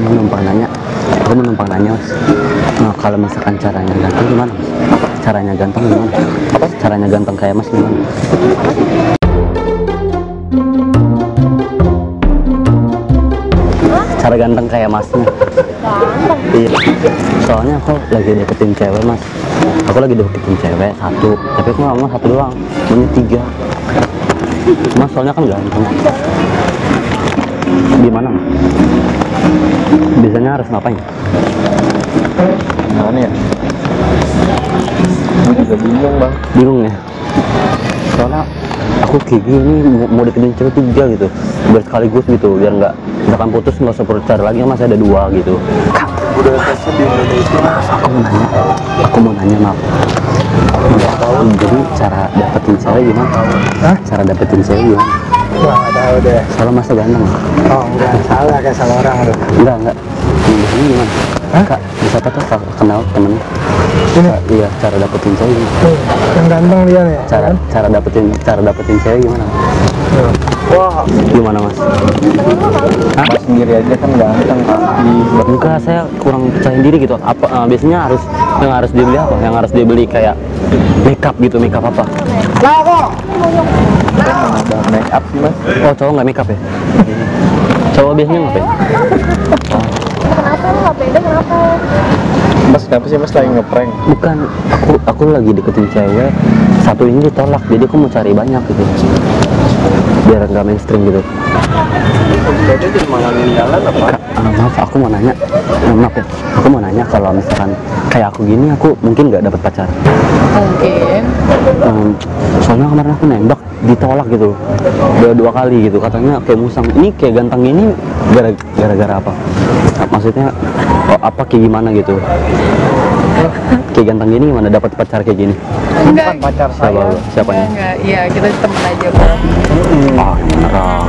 mau numpang nanya. Aku mau numpang nanya mas. Nah, kalau misalkan caranya ganteng gimana mas? Caranya ganteng gimana? Apa? Caranya ganteng kayak mas gimana? Cara ganteng kayak masnya. Iya. Soalnya aku lagi deketin cewek mas. Aku lagi deketin cewek satu. Tapi aku nggak mau satu doang. Maunya tiga. Mas soalnya kan ganteng. Gimana mas biasanya harus ngapain Gimana ya? Aku juga bingung bang. bingung ya soalnya aku kayak gini mau, deketin cewek tiga gitu biar sekaligus gitu biar nggak misalkan putus nggak usah perlu cari lagi masih ada dua gitu Kak, Udah tesnya di Indonesia. aku mau nanya aku mau nanya maaf jadi cara dapetin cewek gimana Hah? cara dapetin cewek gimana Wah, tahu deh. soalnya masa ganteng Oh, enggak salah kayak salah orang tuh. enggak enggak ini gimana Hah? kak bisa apa tuh Kak, kenal temen Ini iya cara dapetin cewek gimana tuh, yang ganteng dia nih. cara cara dapetin cara dapetin cewek gimana Tuh. Wah, gimana mas Hah? Mas sendiri aja kan ganteng tapi Enggak, saya kurang percaya diri gitu. Apa eh, biasanya harus yang harus dibeli apa? Yang harus dibeli kayak makeup gitu, makeup apa? ada make up sih mas. Oh, cowok nggak makeup ya? Cowok biasanya ngapain? Kenapa lu nggak pede? Kenapa? Mas kenapa sih mas lagi ngeprank? Bukan, aku aku lagi deketin cewek. Satu ini ditolak, jadi aku mau cari banyak gitu. Biar nggak mainstream gitu. Kak, eh, maaf, aku mau nanya. Eh, maaf ya, aku mau nanya kalau misalkan kayak aku gini, aku mungkin nggak dapet pacar. Mungkin. Em, soalnya kemarin aku nembak ditolak gitu udah dua kali gitu katanya kayak musang ini kayak ganteng ini gara- gara-gara apa maksudnya oh, apa kayak gimana gitu kayak ganteng gini gimana? Dapat pacar kayak gini? Enggak. Pacar siapa saya. siapanya Enggak, iya kita temen aja kok. ah merah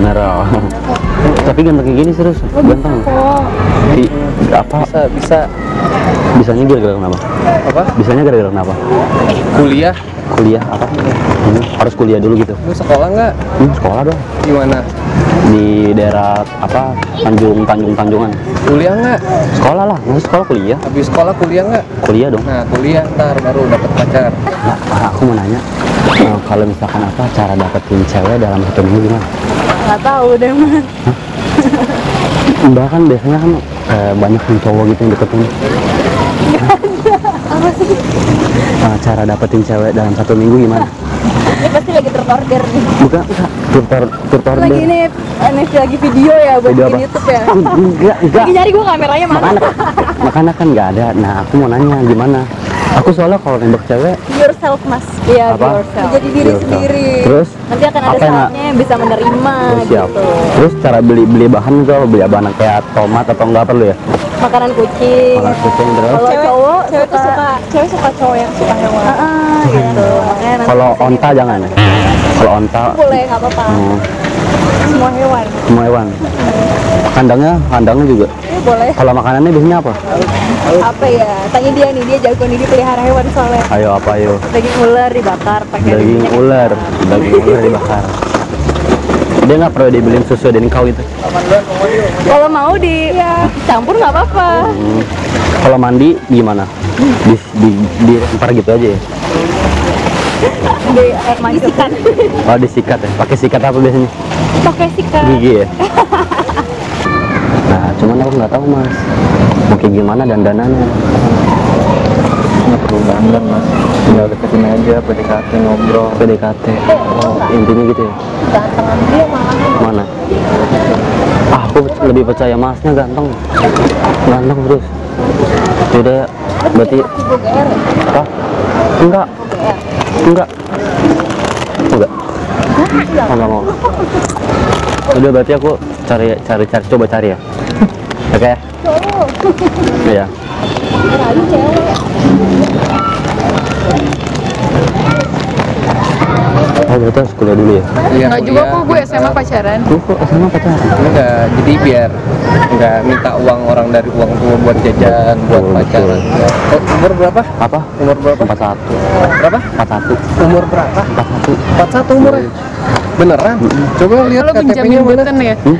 merah tapi ganteng kayak gini serius? Ganteng. Kok? Di, apa? Bisa bisa. Bisanya gara-gara kenapa? Apa? bisanya gara-gara kenapa? Kuliah? kuliah apa Hmm, harus kuliah dulu gitu. Lu sekolah nggak? hmm, sekolah dong. Di mana? di daerah apa? Tanjung Tanjung Tanjungan. Kuliah nggak? sekolah lah. Masih sekolah kuliah. Habis sekolah kuliah nggak? kuliah dong. Nah kuliah ntar baru dapet pacar. nah, aku mau nanya. Eh, kalau misalkan apa cara dapetin cewek dalam satu minggu gimana? Nggak tahu deh mas. mbak kan biasanya kan eh, banyak yang cowok gitu yang deketin. Apa sih? Eh, cara dapetin cewek dalam satu minggu gimana lagi terorder nih. bukan enggak tutor Lagi ini, ini lagi video ya buat Video bikin? YouTube ya. enggak enggak Lagi nyari gua kameranya mana? makanya makanya kan nggak ada nah aku mau nanya gimana aku soalnya kalau nembak cewek Be yourself mas. Iya, be Apa? yourself. Jadi diri Yourself. sendiri. Terus? nanti akan ada saatnya yang bisa menerima Oh, siap gitu. terus cara beli beli bahan tuh apa? beli bahan kayak tomat atau enggak perlu ya Makanan kucing. Makanan kucing, terus? Kalau cowok, cewek tuh suka cewek suka cowok yang suka hewan. Ah, gitu. Makanya kalau onta jangan ya? Kalau onta boleh nggak apa-apa. hmm, semua hewan. Semua hewan. Kandangnya kandangnya juga? Iya boleh. kalau makanannya biasanya apa? Apa ya? Tanya dia nih, dia jago nih dia pelihara hewan soalnya. ayo apa ayo? Daging ular dibakar pakai daging ular. Daging ular dibakar. Dia nggak perlu dibeliin susu dan kau itu? Kalau mau di campur nggak apa-apa. Hmm. kalau mandi gimana di di di lempar gitu aja ya Di air mancur. Disikat. oh disikat ya pakai sikat apa biasanya Pakai sikat. gigi ya nah cuman aku nggak tahu mas mau kayak gimana dandanannya Nggak perlu dandan mas. Tinggal deketin aja, PDKT ngobrol. PDKT oh, intinya gitu ya Gantengan dia malah. mana ah, aku lebih percaya masnya ganteng ganteng terus Yaudah ya berarti apa enggak. Enggak. Enggak. Oh, enggak mau. Udah berarti aku cari cari cari coba cari ya? Oke? Ya Oh, berarti harus kuliah dulu ya? Iya, Nggak juga kok gue SMA pacaran. Lu kok SMA pacaran? Enggak, jadi biar enggak minta uang orang dari uang tua buat jajan, buat Betul, pacaran. Oh, umur berapa? Apa? Umur berapa? 41 Berapa? 41 Umur berapa? 41 41 umurnya. Beneran? Coba lihat Lo KTP-nya Benjamin mana? Button ya? Hmm?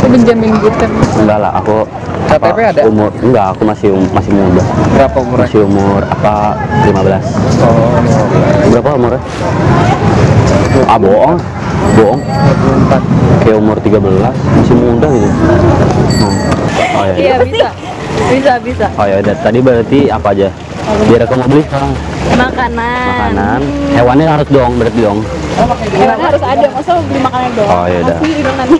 Lo Benjamin Button. Enggak lah, aku KTP apa, ada? Umur, enggak, aku masih um- masih muda Berapa umurnya? Masih umur apa 15 Oh, Berapa umurnya? Ah, bohong Bohong 24. Kayak umur 13 Masih muda gitu Hmm. Oh iya, Iya bisa. Bisa bisa. Oh ya udah, tadi berarti apa aja? Biar aku mau beli sekarang Makanan. makanan. Hewannya harus dong, berarti dong. Hewan harus ada. Masa mau beli makanan doang? Oh, dong nanti.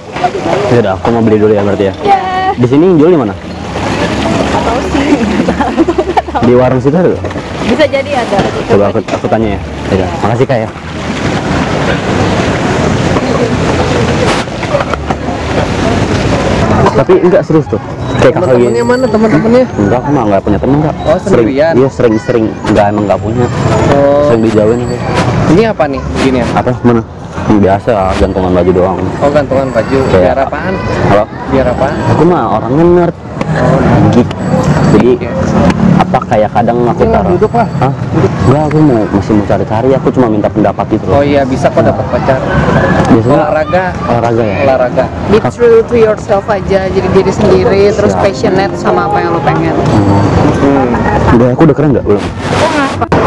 Ya udah, aku mau beli dulu ya berarti ya. Ya. Di sini jual di mana? Tahu sih. Di warung situ ada. Bisa jadi ada. Coba aku, aku tanya ya. Ya udah, makasih kak ya. Tapi enggak serius tuh. Kayak kakak Teman-temannya gini. mana teman-temannya? Enggak, aku mah enggak punya temen kak. Oh, sering, sendirian? Iya sering-sering. Enggak emang enggak punya. Oh, Sering dijauhin aku. ini apa nih? Gini ya? Apa? Mana? Biasa gantungan baju doang. Oh, gantungan baju. Kayak- Biar apaan? Halo? Biar apaan? Aku mah orangnya nerd. Geek. Jadi ya? Apa kayak kadang aku Oke lah, taruh. duduk lah. Hah? Enggak, aku mau masih mau cari-cari. Aku cuma minta pendapat gitu Oh loh. iya, bisa kok dapat pacar. Biasanya Olahraga, olahraga ya. olahraga. Be true to yourself aja, jadi diri sendiri, terus Siap. passionate sama apa yang lo pengen. Hmm. Udah, aku udah keren nggak? Belum.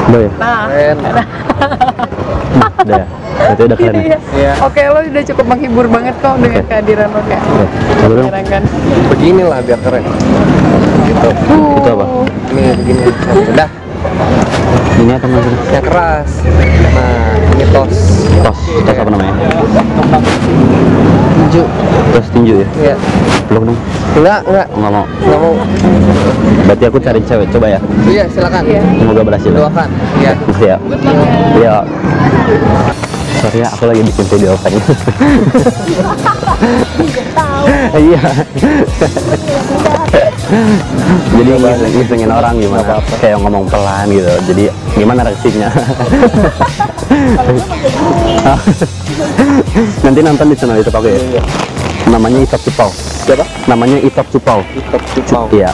Udah ya? Nah, Keren. Udah ya? Berarti udah keren ya? Iya. Oke, lo udah cukup menghibur banget kok dengan Oke. kehadiran lo kayak. Oke. Menyenangkan. Beginilah biar keren. Gitu. Itu apa? Ini begini. Udah, Ini apa namanya? yang keras. Nah, ini tos. Tos. Tos apa namanya? Tinju. Tos tinju ya? Iya. Belum dong? Enggak, enggak. Nggak mau. Enggak mau. Berarti aku cari cewek. Coba ya. Iya, silakan. Iya. Semoga berhasil. Doakan. Iya. Makasih ya. Iya. Sorry ya, aku lagi bikin video kan. Iya. Jadi ngis- ngisengin orang gimana? Kayak ngomong pelan gitu. Jadi gimana reaksinya? Nanti nonton di channel YouTube aku ya. Namanya Itop Cupau. Siapa? Namanya Itop Cupau. Tetap cupau. Iya.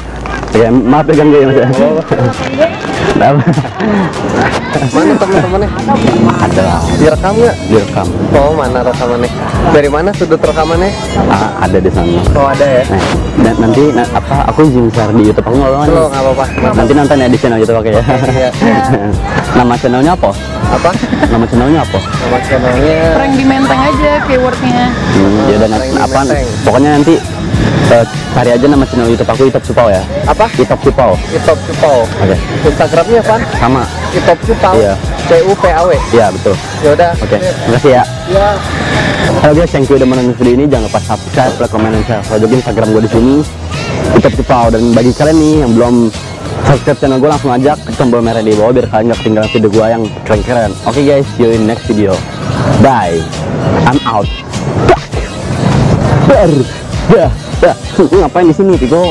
Ya, maaf ya ganggu ya mas. Kenapa? Mana teman-temannya? Ada lah, Direkam nggak? direkam. Oh, mana rekamannya? Dari mana sudut rekamannya? Ah, ada di sana. Oh, ada ya. Nah, dan nanti na- apa aku izin share di YouTube aku nggak apa-apa nih. Lo nggak apa-apa. Nanti nonton ya di channel YouTube aku ya. Iya. Nama channelnya apa? Apa? Nama channelnya apa? Nama channelnya Prank di menteng aja keywordnya. Hmm, ya di apa? Pokoknya nanti eh, cari aja nama channel YouTube aku Itop Cupau ya. apa? Itop Cupau. Itop Cupau. Oke. Instagramnya apa? Sama. Itop Cupau. Iya. C U P A W. Iya betul. Ya udah. Oke. Makasih ya. Ya. Halo guys, thank you udah menonton video ini. Jangan lupa subscribe, like, comment, dan share. Follow juga Instagram gue di sini. Itop Cupau. Dan bagi kalian nih yang belum subscribe channel gue langsung aja ke tombol merah di bawah biar kalian gak ketinggalan video gue yang keren-keren. Oke guys, see you in next video. Bye. I'm out. Ber. Dah. Lu ngapain di sini, Tigo?